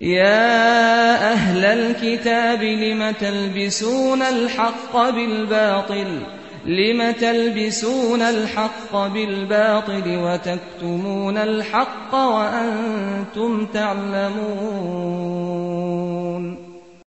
يا أهل الكتاب لم تلبسون الحق بالباطل؟ لم تلبسون الحق بالباطل وتكتمون الحق وأنتم تعلمون